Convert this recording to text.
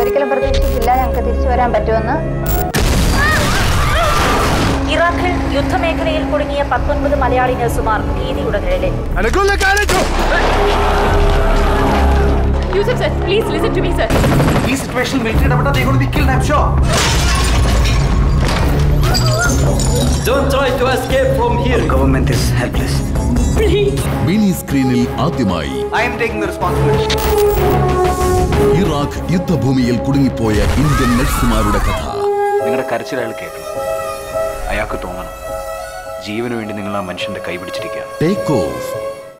ഒരിക്കലും പ്രതീക്ഷിച്ചില്ല ഞങ്ങൾക്ക് തിരിച്ചു വരാൻ പറ്റുമെന്ന്. ഇറാഖിൽ യുദ്ധമേഖലയിൽ കുടുങ്ങിയ പത്തൊൻപത് മലയാളി നഴ്സുമാർ ഭീതിയുടെ നിഴലിൽ. ആദ്യമായി I'm taking responsibility Iraq യുദ്ധഭൂമിയിൽ കുടുങ്ങിപ്പോയ ഇന്ത്യൻ നഴ്സുമാരുടെ കഥ. നിങ്ങളുടെ കരച്ചിൽ അയാൾ കേൾക്കണം. അയാൾക്ക് തോന്നണം. ജീവന് വേണ്ടി നിങ്ങൾ ആ മനുഷ്യന്റെ കൈ പിടിച്ചിരിക്കുകയാണ്. Take off